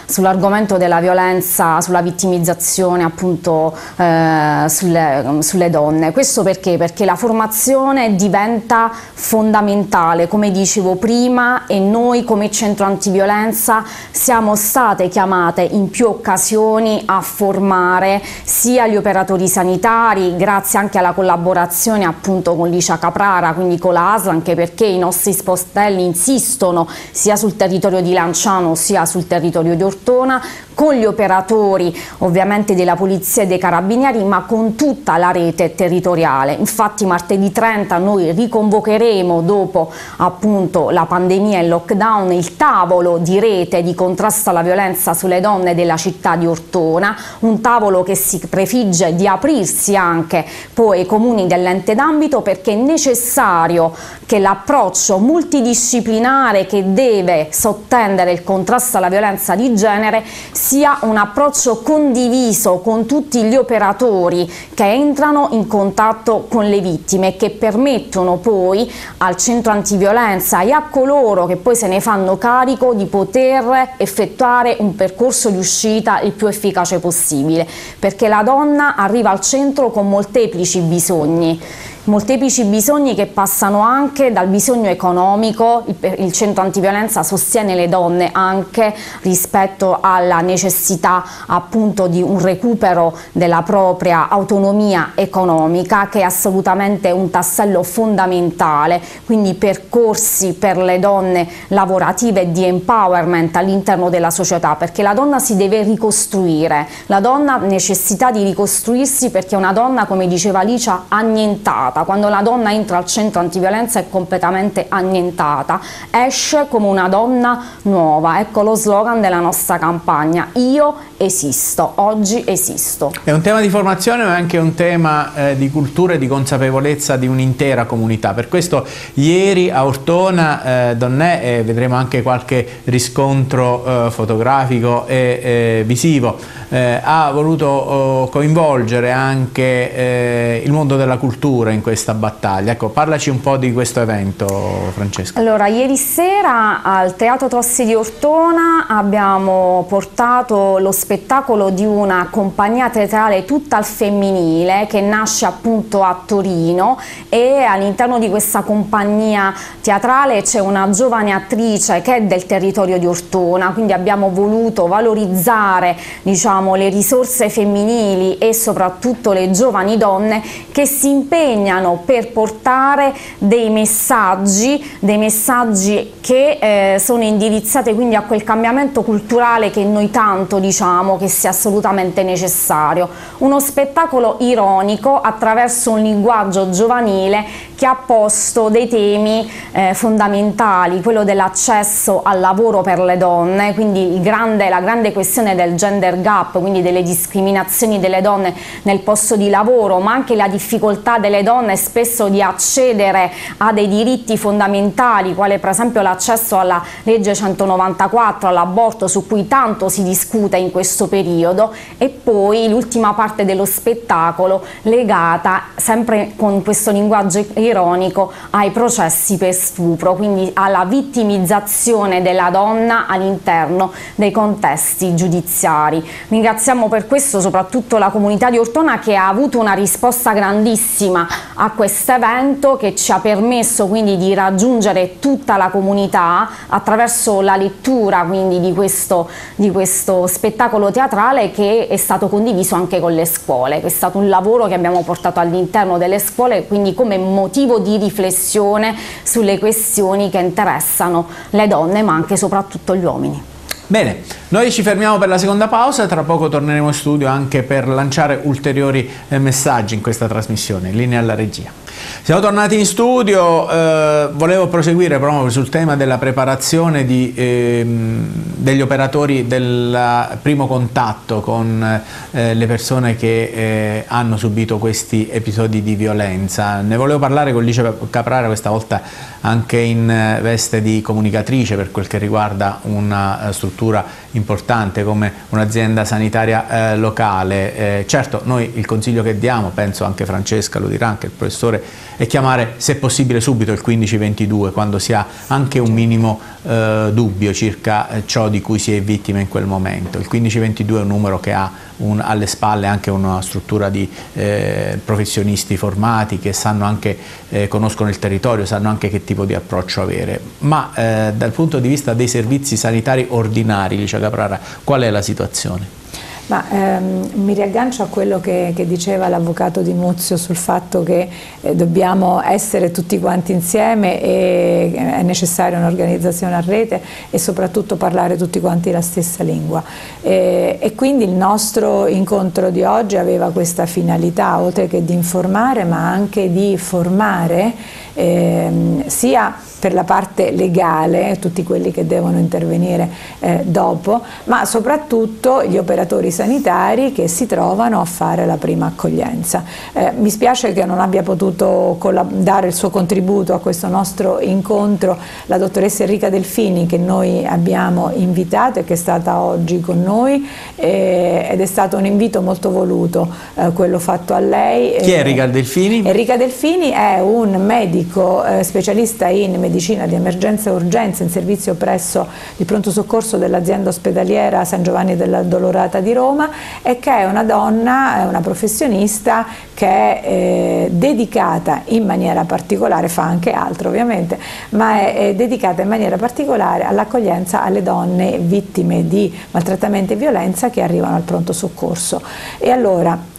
Speaker 4: sull'argomento della violenza, sulla vittimizzazione appunto eh, sulle, sulle donne. Questo per perché? Perché la formazione diventa fondamentale, come dicevo prima, e noi come centro antiviolenza siamo state chiamate in più occasioni a formare sia gli operatori sanitari, grazie anche alla collaborazione appunto con Licia Caprara, quindi con la anche perché i nostri spostelli insistono sia sul territorio di Lanciano sia sul territorio di Ortona, con gli operatori ovviamente della Polizia e dei Carabinieri ma con tutta la rete territoriale. Infatti martedì 30 noi riconvocheremo dopo appunto la pandemia e il lockdown il tavolo di rete di contrasto alla violenza sulle donne della città di Ortona, un tavolo che si prefigge di aprirsi anche poi ai comuni dell'ente d'ambito perché è necessario che l'approccio multidisciplinare che deve sottendere il contrasto alla violenza di genere sia un approccio condiviso con tutti gli operatori che entrano in contatto con le vittime che permettono poi al centro antiviolenza e a coloro che poi se ne fanno carico di poter effettuare un percorso di uscita il più efficace possibile perché la donna arriva al centro con molteplici bisogni molteplici bisogni che passano anche dal bisogno economico, il, centro antiviolenza sostiene le donne anche rispetto alla necessità appunto di un recupero della propria autonomia economica che è assolutamente un tassello fondamentale, quindi percorsi per le donne lavorative di empowerment all'interno della società perché la donna si deve ricostruire, la donna ha necessità di ricostruirsi perché è una donna come diceva Alicia annientata annientata, quando la donna entra al centro antiviolenza è completamente annientata, esce come una donna nuova, ecco lo slogan della nostra campagna, io esisto, oggi esisto.
Speaker 1: È un tema di formazione ma è anche un tema eh, di cultura e di consapevolezza di un'intera comunità, per questo ieri a Ortona eh, Donnè, e vedremo anche qualche riscontro eh, fotografico e eh, visivo, eh, ha voluto oh, coinvolgere anche eh, il mondo della cultura in questa battaglia. Ecco, parlaci un po' di questo evento, Francesca.
Speaker 4: Allora, ieri sera al Teatro Tossi di Ortona abbiamo portato lo spettacolo di una compagnia teatrale tutta al femminile che nasce appunto a Torino e all'interno di questa compagnia teatrale c'è una giovane attrice che è del territorio di Ortona, quindi abbiamo voluto valorizzare diciamo, le risorse femminili e soprattutto le giovani donne che si impegnano impegnano per portare dei messaggi, dei messaggi che eh, sono indirizzati quindi a quel cambiamento culturale che noi tanto diciamo che sia assolutamente necessario. Uno spettacolo ironico attraverso un linguaggio giovanile che ha posto dei temi eh, fondamentali, quello dell'accesso al lavoro per le donne, quindi grande, la grande questione del gender gap, quindi delle discriminazioni delle donne nel posto di lavoro, ma anche la difficoltà delle donne spesso di accedere a dei diritti fondamentali, quale per esempio l'accesso alla legge 194, all'aborto su cui tanto si discute in questo periodo e poi l'ultima parte dello spettacolo legata sempre con questo linguaggio ironico ai processi per stupro, quindi alla vittimizzazione della donna all'interno dei contesti giudiziari. Ringraziamo per questo soprattutto la comunità di Ortona che ha avuto una risposta grandissima a questo evento che ci ha permesso quindi di raggiungere tutta la comunità attraverso la lettura quindi di questo, di questo spettacolo teatrale che è stato condiviso anche con le scuole. È stato un lavoro che abbiamo portato all'interno delle scuole quindi come motivo di riflessione sulle questioni che interessano le donne ma anche e soprattutto gli uomini.
Speaker 1: Bene, noi ci fermiamo per la seconda pausa, tra poco torneremo in studio anche per lanciare ulteriori eh, messaggi in questa trasmissione. Linea alla regia. Siamo tornati in studio, eh, volevo proseguire proprio sul tema della preparazione di, eh, degli operatori del primo contatto con eh, le persone che eh, hanno subito questi episodi di violenza. Ne volevo parlare con Lice Caprara questa volta anche in veste di comunicatrice per quel che riguarda una eh, struttura importante come un'azienda sanitaria eh, locale. certo noi il consiglio che diamo, penso anche Francesca lo dirà, anche il professore e chiamare se possibile subito il 1522 quando si ha anche un minimo eh, dubbio circa eh, ciò di cui si è vittima in quel momento. Il 1522 è un numero che ha un, alle spalle anche una struttura di eh, professionisti formati che anche, eh, conoscono il territorio, sanno anche che tipo di approccio avere. Ma eh, dal punto di vista dei servizi sanitari ordinari, Licia Caprara, qual è la situazione?
Speaker 3: Ma ehm, mi riaggancio a quello che, che diceva l'avvocato Di Muzio sul fatto che eh, dobbiamo essere tutti quanti insieme e eh, è necessaria un'organizzazione a rete e soprattutto parlare tutti quanti la stessa lingua. E, e quindi il nostro incontro di oggi aveva questa finalità, oltre che di informare ma anche di formare ehm, sia per la parte legale, tutti quelli che devono intervenire eh, dopo, ma soprattutto gli operatori sanitari che si trovano a fare la prima accoglienza. Eh, mi spiace che non abbia potuto dare il suo contributo a questo nostro incontro la dottoressa Enrica Delfini che noi abbiamo invitato e che è stata oggi con noi eh, ed è stato un invito molto voluto eh, quello fatto a lei.
Speaker 1: Chi è Enrica Delfini?
Speaker 3: Enrica Delfini è un medico eh, specialista in medicina medicina di emergenza e urgenza in servizio presso il pronto soccorso dell'azienda ospedaliera San Giovanni della Dolorata di Roma e che è una donna, una professionista che è eh, dedicata in maniera particolare, fa anche altro ovviamente, ma è, dedicata in maniera particolare all'accoglienza alle donne vittime di maltrattamento e violenza che arrivano al pronto soccorso. E allora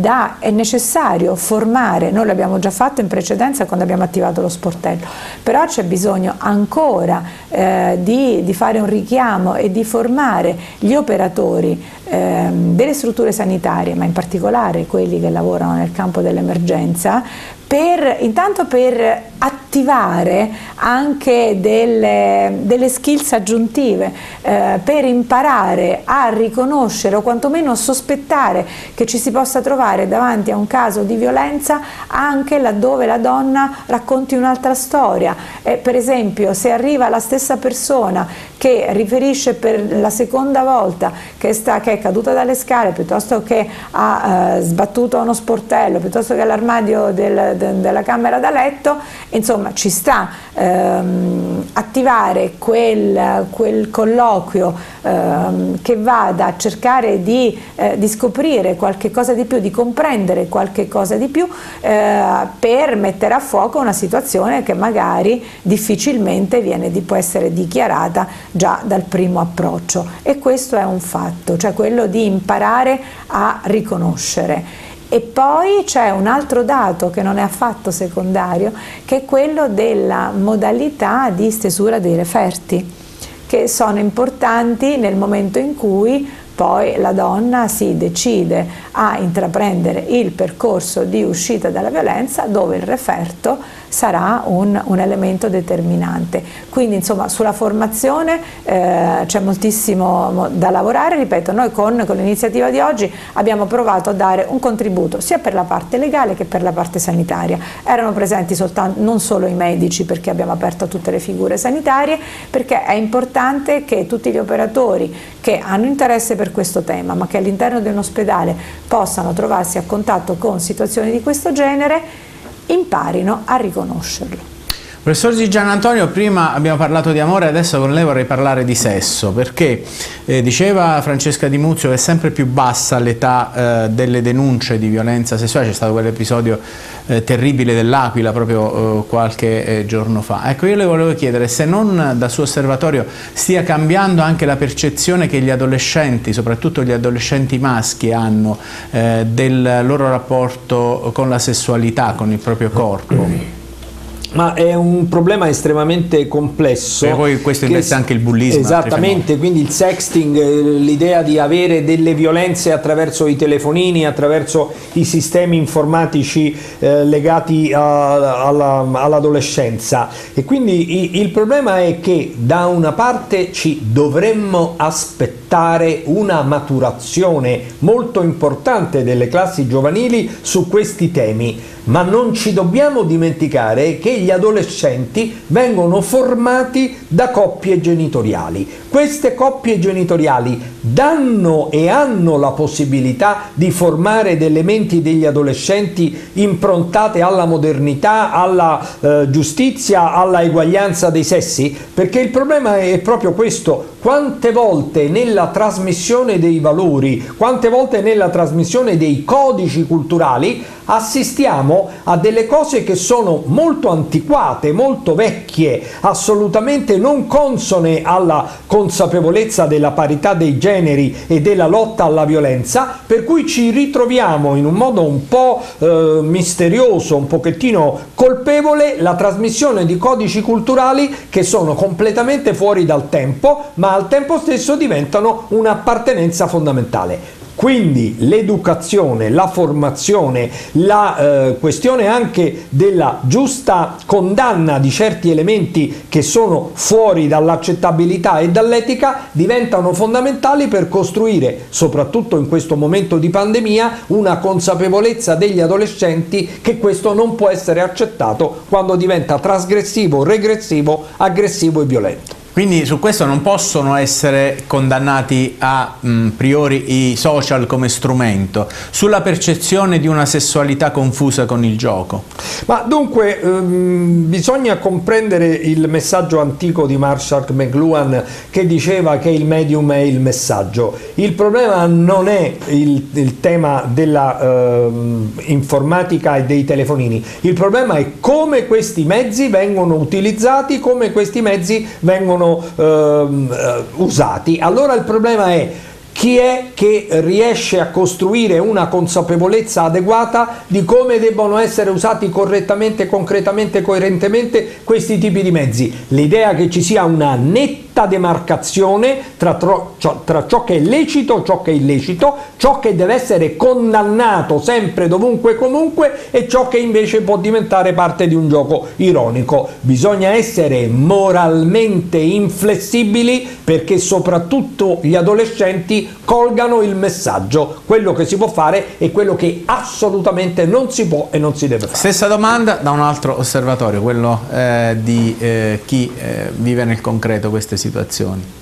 Speaker 3: da, è necessario formare, noi l'abbiamo già fatto in precedenza quando abbiamo attivato lo sportello, però c'è bisogno ancora eh, di, di, fare un richiamo e di formare gli operatori eh, delle strutture sanitarie, ma in particolare quelli che lavorano nel campo dell'emergenza, per, intanto per attivare anche delle, delle skills aggiuntive, eh, per imparare a riconoscere o quantomeno sospettare che ci si possa trovare davanti a un caso di violenza anche laddove la donna racconti un'altra storia. Eh, per esempio se arriva la stessa persona che riferisce per la seconda volta che, sta, che è caduta dalle scale piuttosto che ha eh, sbattuto uno sportello, piuttosto che all'armadio del, de, della camera da letto, insomma ci sta ehm, attivare quel, quel colloquio ehm, che vada a cercare di, eh, di, scoprire qualche cosa di più, di comprendere qualche cosa di più eh, per mettere a fuoco una situazione che magari difficilmente viene, può essere dichiarata già dal primo approccio e questo è un fatto, cioè quello di imparare a riconoscere. E poi c'è un altro dato che non è affatto secondario, che è quello della modalità di stesura dei referti, che sono importanti nel momento in cui poi la donna si decide a intraprendere il percorso di uscita dalla violenza dove il referto sarà un, un elemento determinante. Quindi insomma sulla formazione eh, c'è moltissimo da lavorare, ripeto, noi con, con l'iniziativa di oggi abbiamo provato a dare un contributo sia per la parte legale che per la parte sanitaria. Erano presenti soltanto, non solo i medici perché abbiamo aperto tutte le figure sanitarie, perché è importante che tutti gli operatori che hanno interesse per questo tema ma che all'interno di un ospedale possano trovarsi a contatto con situazioni di questo genere imparino a riconoscerlo.
Speaker 1: Professor Di Gian Antonio, prima abbiamo parlato di amore, adesso con lei vorrei parlare di sesso, perché eh, diceva Francesca Di Muzio che è sempre più bassa l'età eh, delle denunce di violenza sessuale, c'è stato quell'episodio eh, terribile dell'Aquila proprio eh, qualche eh, giorno fa. Ecco, io le volevo chiedere se non dal suo osservatorio stia cambiando anche la percezione che gli adolescenti, soprattutto gli adolescenti maschi, hanno eh, del loro rapporto con la sessualità, con il proprio corpo.
Speaker 2: Ma è un problema estremamente complesso.
Speaker 1: E poi questo investe anche il bullismo.
Speaker 2: Esattamente, quindi il sexting, eh, l'idea di avere delle violenze attraverso i telefonini, attraverso i sistemi informatici eh, legati all'adolescenza. e quindi il problema è che da una parte ci dovremmo aspettare una maturazione molto importante delle classi giovanili su questi temi ma non ci dobbiamo dimenticare che gli adolescenti vengono formati da coppie genitoriali. Queste coppie genitoriali danno e hanno la possibilità di formare delle menti degli adolescenti improntate alla modernità, alla eh, giustizia, alla eguaglianza dei sessi? Perché il problema è proprio questo, quante volte nella trasmissione dei valori, quante volte nella trasmissione dei codici culturali assistiamo a delle cose che sono molto antiquate, molto vecchie, assolutamente non consone alla consapevolezza della parità dei generi e della lotta alla violenza, per cui ci ritroviamo in un modo un po' eh, misterioso, un pochettino colpevole, la trasmissione di codici culturali che sono completamente fuori dal tempo, ma al tempo stesso diventano un'appartenenza fondamentale. Quindi l'educazione, la formazione, la eh, questione anche della giusta condanna di certi elementi che sono fuori dall'accettabilità e dall'etica diventano fondamentali per costruire, soprattutto in questo momento di pandemia, una consapevolezza degli adolescenti che questo non può essere accettato quando diventa trasgressivo, regressivo, aggressivo e violento.
Speaker 1: Quindi su questo non possono essere condannati a mh, priori i social come strumento, sulla percezione di una sessualità confusa con il gioco.
Speaker 2: Ma dunque ehm, bisogna comprendere il messaggio antico di Marshall McLuhan che diceva che il medium è il messaggio. Il problema non è il, il tema della ehm, e dei telefonini, il problema è come questi mezzi vengono utilizzati, come questi mezzi vengono vengono ehm, eh, usati. Allora il problema è chi è che riesce a costruire una consapevolezza adeguata di come debbono essere usati correttamente, concretamente, coerentemente questi tipi di mezzi. L'idea che ci sia una netta netta demarcazione tra, tra, ciò che è lecito e ciò che è illecito, ciò che deve essere condannato sempre, dovunque e comunque e ciò che invece può diventare parte di un gioco ironico. Bisogna essere moralmente inflessibili perché soprattutto gli adolescenti colgano il messaggio, quello che si può fare e quello che assolutamente non si può e non si deve fare.
Speaker 1: Stessa domanda da un altro osservatorio, quello eh, di eh, chi eh, vive nel concreto queste? situazioni.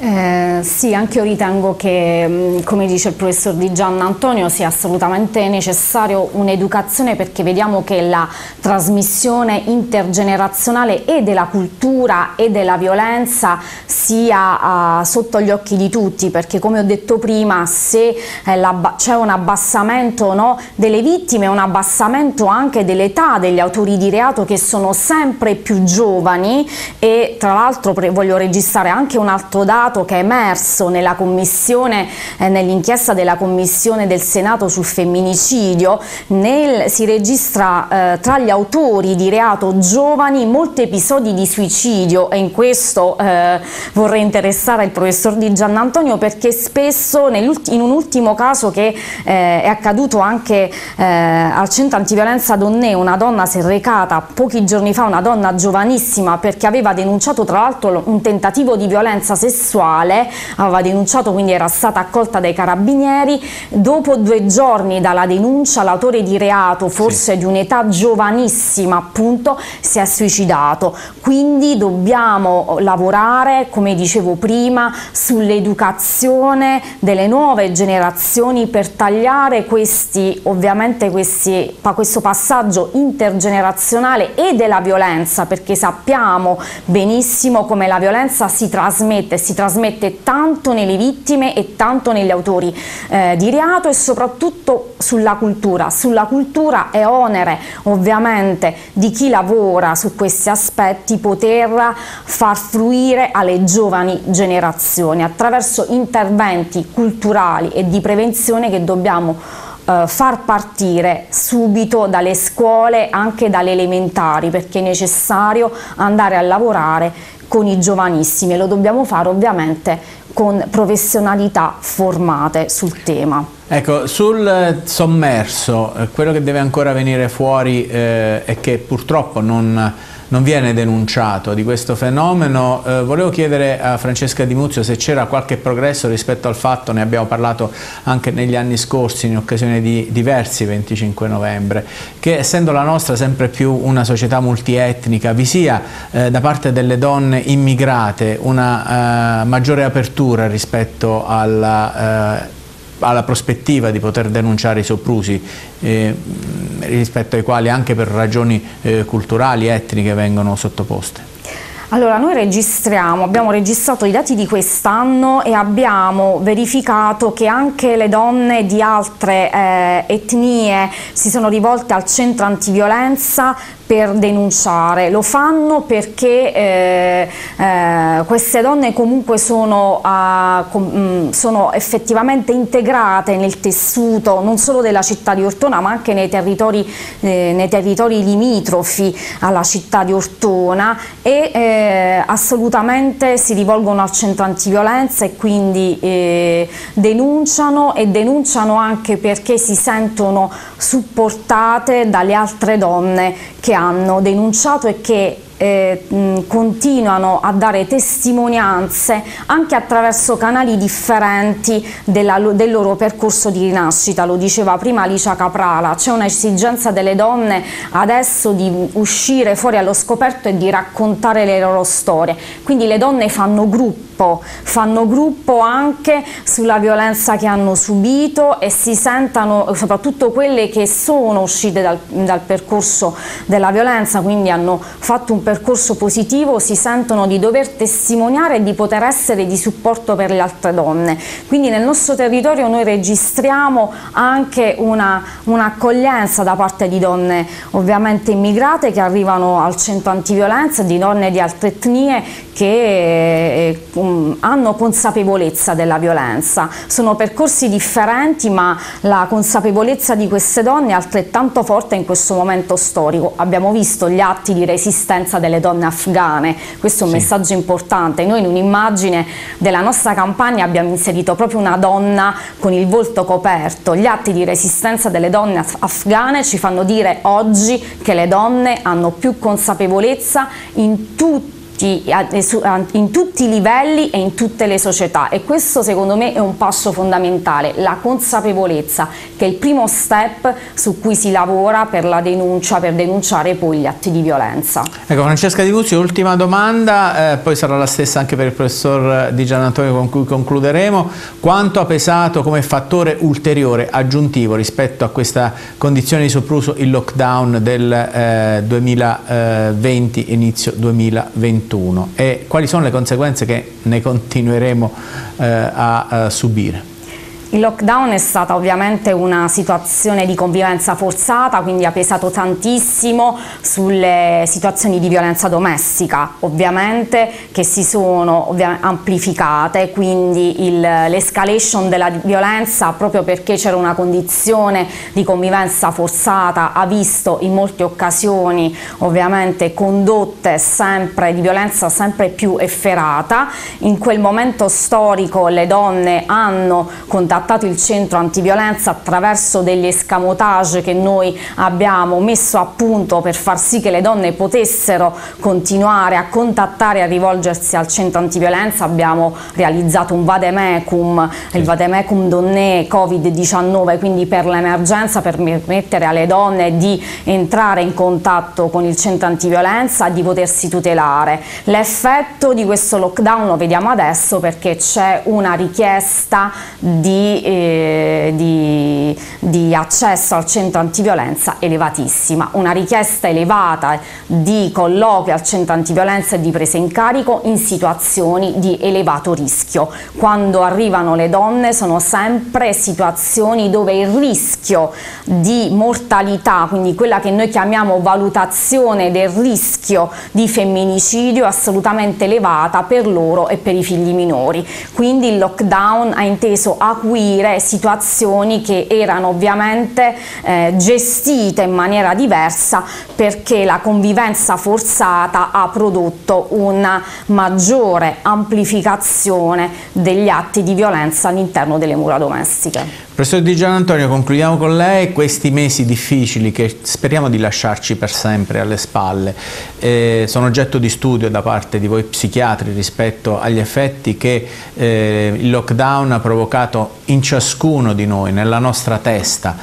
Speaker 4: Eh, sì, anche io ritengo che, mm, come dice il professor Di Gian Antonio, sia assolutamente necessario un'educazione perché vediamo che la trasmissione intergenerazionale e della cultura e della violenza sia uh, sotto gli occhi di tutti, perché come ho detto prima, se eh, c'è un abbassamento no, delle vittime, un abbassamento anche dell'età degli autori di reato che sono sempre più giovani e tra l'altro voglio registrare anche un altro dato dato che è emerso nella commissione, eh, nell'inchiesta della Commissione del Senato sul femminicidio, nel, si registra eh, tra gli autori di reato giovani molti episodi di suicidio e in questo eh, vorrei interessare il professor Di Giannantonio perché spesso in un ultimo caso che eh, è accaduto anche eh, al centro antiviolenza Donne, una donna si è recata pochi giorni fa, una donna giovanissima perché aveva denunciato tra l'altro un tentativo di violenza sessuale sessuale, aveva denunciato quindi era stata accolta dai carabinieri, dopo due giorni dalla denuncia l'autore di reato, forse sì. di un'età giovanissima appunto, si è suicidato, quindi dobbiamo lavorare come dicevo prima sull'educazione delle nuove generazioni per tagliare questi ovviamente questi, questo passaggio intergenerazionale e della violenza perché sappiamo benissimo come la violenza si trasmette, si trasmette trasmette tanto nelle vittime e tanto negli autori eh, di reato e soprattutto sulla cultura. Sulla cultura è onere ovviamente di chi lavora su questi aspetti poter far fruire alle giovani generazioni attraverso interventi culturali e di prevenzione che dobbiamo eh, far partire subito dalle scuole, anche dalle elementari, perché è necessario andare a lavorare con i giovanissimi e lo dobbiamo fare ovviamente con professionalità formate sul tema.
Speaker 1: Ecco, sul sommerso, eh, quello che deve ancora venire fuori eh, è che purtroppo non non viene denunciato di questo fenomeno. Eh, volevo chiedere a Francesca Di Muzio se c'era qualche progresso rispetto al fatto, ne abbiamo parlato anche negli anni scorsi in occasione di diversi 25 novembre, che essendo la nostra sempre più una società multietnica vi sia eh, da parte delle donne immigrate una eh, maggiore apertura rispetto alla eh, alla prospettiva di poter denunciare i soprusi eh, rispetto ai quali anche per ragioni eh, culturali, etniche vengono sottoposte?
Speaker 4: Allora, noi registriamo, abbiamo registrato i dati di quest'anno e abbiamo verificato che anche le donne di altre eh, etnie si sono rivolte al centro antiviolenza per denunciare, lo fanno perché eh, eh, queste donne comunque sono, uh, com mm, sono, effettivamente integrate nel tessuto non solo della città di Ortona ma anche nei territori, eh, nei territori limitrofi alla città di Ortona e eh, assolutamente si rivolgono al centro antiviolenza e quindi eh, denunciano e denunciano anche perché si sentono supportate dalle altre donne che hanno denunciato e che eh, continuano a dare testimonianze anche attraverso canali differenti della, del loro percorso di rinascita, lo diceva prima Alicia Caprala, c'è un'esigenza delle donne adesso di uscire fuori allo scoperto e di raccontare le loro storie, quindi le donne fanno gruppo, fanno gruppo anche sulla violenza che hanno subito e si sentano, soprattutto quelle che sono uscite dal, dal percorso della violenza, quindi hanno fatto un percorso positivo si sentono di dover testimoniare e di poter essere di supporto per le altre donne. Quindi nel nostro territorio noi registriamo anche un'accoglienza un da parte di donne ovviamente immigrate che arrivano al centro antiviolenza, di donne di altre etnie che um, hanno consapevolezza della violenza. Sono percorsi differenti ma la consapevolezza di queste donne è altrettanto forte in questo momento storico. Abbiamo visto gli atti di resistenza delle donne afghane, questo è un sì. messaggio importante. Noi in un'immagine della nostra campagna abbiamo inserito proprio una donna con il volto coperto. Gli atti di resistenza delle donne afghane ci fanno dire oggi che le donne hanno più consapevolezza in tutti tutti, in tutti i livelli e in tutte le società. E questo secondo me è un passo fondamentale, la consapevolezza che è il primo step su cui si lavora per la denuncia, per denunciare poi gli atti di violenza.
Speaker 1: Ecco Francesca Di Guzzi, ultima domanda, eh, poi sarà la stessa anche per il professor Di Gian Antonio con cui concluderemo, quanto ha pesato come fattore ulteriore aggiuntivo rispetto a questa condizione di sopruso il lockdown del eh, 2020 inizio 2021 e quali sono le conseguenze che ne continueremo eh, a, a subire?
Speaker 4: Il lockdown è stata ovviamente una situazione di convivenza forzata, quindi ha pesato tantissimo sulle situazioni di violenza domestica, ovviamente che si sono amplificate, quindi l'escalation della violenza proprio perché c'era una condizione di convivenza forzata ha visto in molte occasioni ovviamente condotte sempre di violenza sempre più efferata. In quel momento storico le donne hanno contattato contattato il centro antiviolenza attraverso degli escamotage che noi abbiamo messo a punto per far sì che le donne potessero continuare a contattare e a rivolgersi al centro antiviolenza. Abbiamo realizzato un vademecum, il vademecum donne Covid-19, quindi per l'emergenza, per permettere alle donne di entrare in contatto con il centro antiviolenza, di potersi tutelare. L'effetto di questo lockdown lo vediamo adesso perché c'è una richiesta di eh, di, di, accesso al centro antiviolenza elevatissima, una richiesta elevata di colloqui al centro antiviolenza e di presa in carico in situazioni di elevato rischio. Quando arrivano le donne sono sempre situazioni dove il rischio di mortalità, quindi quella che noi chiamiamo valutazione del rischio di femminicidio è assolutamente elevata per loro e per i figli minori. Quindi il lockdown ha inteso acuire seguire situazioni che erano ovviamente eh, gestite in maniera diversa perché la convivenza forzata ha prodotto una maggiore amplificazione degli atti di violenza all'interno delle mura domestiche.
Speaker 1: Professor Di Gian Antonio, concludiamo con lei questi mesi difficili che speriamo di lasciarci per sempre alle spalle. Eh, sono oggetto di studio da parte di voi psichiatri rispetto agli effetti che eh, il lockdown ha provocato in ciascuno di noi, nella nostra testa.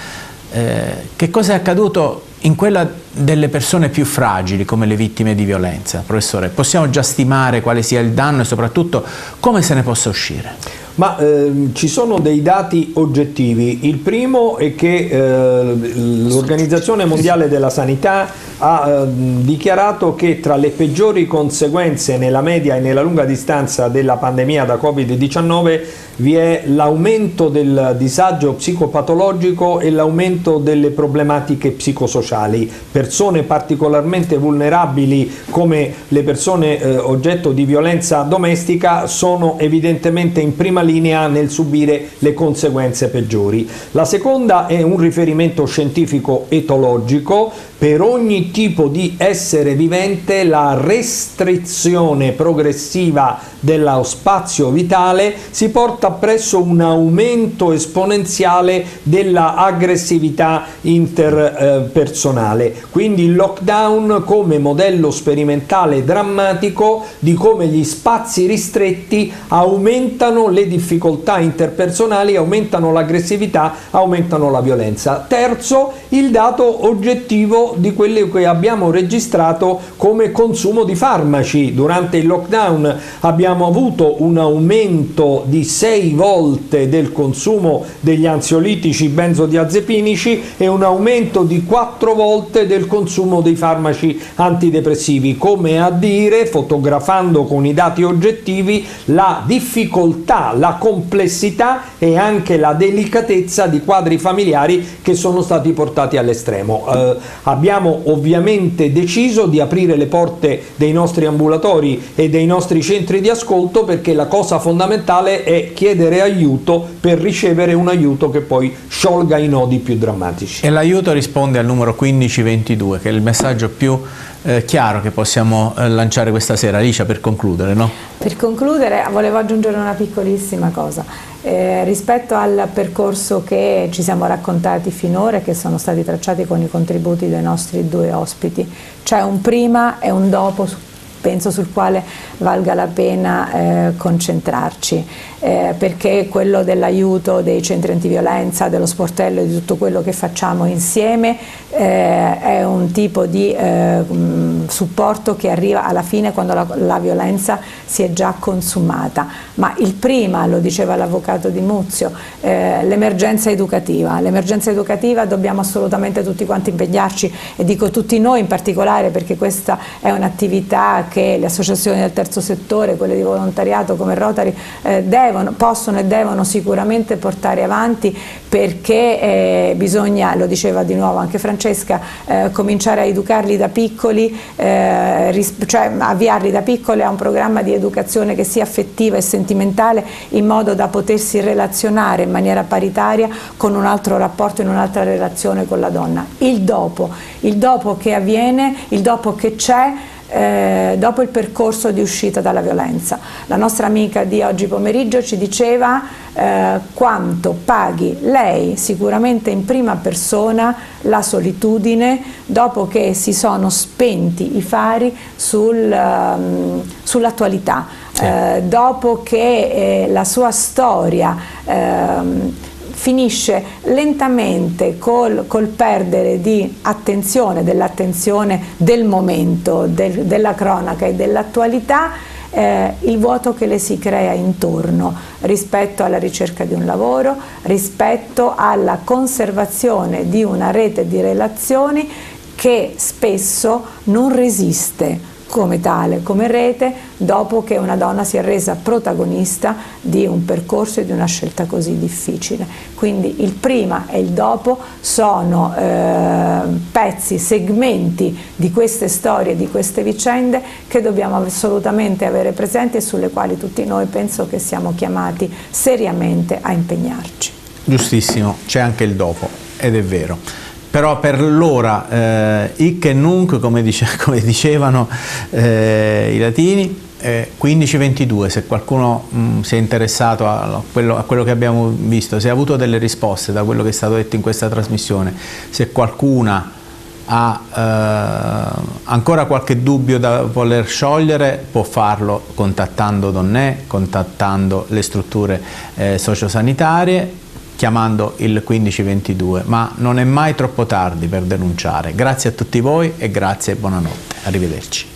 Speaker 1: Eh, che cosa è accaduto in quella delle persone più fragili come le vittime di violenza? Professore, possiamo già stimare quale sia il danno e soprattutto come se ne possa uscire?
Speaker 2: Ma ehm, ci sono dei dati oggettivi. Il primo è che eh, l'Organizzazione Mondiale della Sanità ha eh, dichiarato che tra le peggiori conseguenze nella media e nella lunga distanza della pandemia da Covid-19 vi è l'aumento del disagio psicopatologico e l'aumento delle problematiche psicosociali. Persone particolarmente vulnerabili come le persone eh, oggetto di violenza domestica sono evidentemente in prima linea nel subire le conseguenze peggiori. La seconda è un riferimento scientifico etologico per ogni tipo di essere vivente la restrizione progressiva dello spazio vitale si porta presso un aumento esponenziale della aggressività interpersonale. Quindi il lockdown come modello sperimentale drammatico di come gli spazi ristretti aumentano le difficoltà interpersonali, aumentano l'aggressività, aumentano la violenza. Terzo, il dato oggettivo di quello che abbiamo registrato come consumo di farmaci. Durante il lockdown abbiamo avuto un aumento di 6 volte del consumo degli ansiolitici benzodiazepinici e un aumento di 4 volte del consumo dei farmaci antidepressivi, come a dire, fotografando con i dati oggettivi, la difficoltà, la complessità e anche la delicatezza di quadri familiari che sono stati portati all'estremo. Eh, abbiamo ovviamente deciso di aprire le porte dei nostri ambulatori e dei nostri centri di ascolto perché la cosa fondamentale è chiedere aiuto per ricevere un aiuto che poi sciolga i nodi più drammatici.
Speaker 1: E l'aiuto risponde al numero 1522 che è il messaggio più eh, chiaro che possiamo eh, lanciare questa sera. Alicia per concludere, no?
Speaker 3: Per concludere volevo aggiungere una piccolissima cosa. Eh, rispetto al percorso che ci siamo raccontati finora e che sono stati tracciati con i contributi dei nostri due ospiti, c'è un prima e un dopo penso sul quale valga la pena eh, concentrarci, eh, perché quello dell'aiuto dei centri antiviolenza, dello sportello e di tutto quello che facciamo insieme eh, è un tipo di eh, supporto che arriva alla fine quando la, la, violenza si è già consumata, ma il prima, lo diceva l'avvocato Di Muzio, eh, l'emergenza educativa, l'emergenza educativa dobbiamo assolutamente tutti quanti impegnarci e dico tutti noi in particolare perché questa è un'attività che le associazioni del terzo settore, quelle di volontariato come Rotary eh, devono, possono e devono sicuramente portare avanti perché eh, bisogna, lo diceva di nuovo anche Francesca, eh, cominciare a educarli da piccoli, eh, cioè avviarli da piccoli a un programma di educazione che sia affettiva e sentimentale in modo da potersi relazionare in maniera paritaria con un altro rapporto, in un'altra relazione con la donna. Il dopo, il dopo che avviene, il dopo che c'è, eh, dopo il percorso di uscita dalla violenza. La nostra amica di oggi pomeriggio ci diceva eh, quanto paghi lei sicuramente in prima persona la solitudine dopo che si sono spenti i fari sul, um, sull'attualità, sì. eh, dopo che eh, la sua storia ehm, finisce lentamente col, col perdere di attenzione, dell'attenzione del momento, del, della cronaca e dell'attualità, eh, il vuoto che le si crea intorno rispetto alla ricerca di un lavoro, rispetto alla conservazione di una rete di relazioni che spesso non resiste come tale, come rete, dopo che una donna si è resa protagonista di un percorso e di una scelta così difficile. Quindi il prima e il dopo sono eh, pezzi, segmenti di queste storie, di queste vicende che dobbiamo assolutamente avere presenti e sulle quali tutti noi penso che siamo chiamati seriamente a impegnarci.
Speaker 1: Giustissimo, c'è anche il dopo ed è vero però per l'ora eh, hic e nunc, come, dice, *laughs* come dicevano eh, i latini, eh, 15-22, se qualcuno mh, mm, si è interessato a quello, a quello, che abbiamo visto, se ha avuto delle risposte da quello che è stato detto in questa trasmissione, se qualcuna ha eh, ancora qualche dubbio da voler sciogliere può farlo contattando Donnè, contattando le strutture eh, sociosanitarie chiamando il 1522, ma non è mai troppo tardi per denunciare. Grazie a tutti voi e grazie e buonanotte. Arrivederci.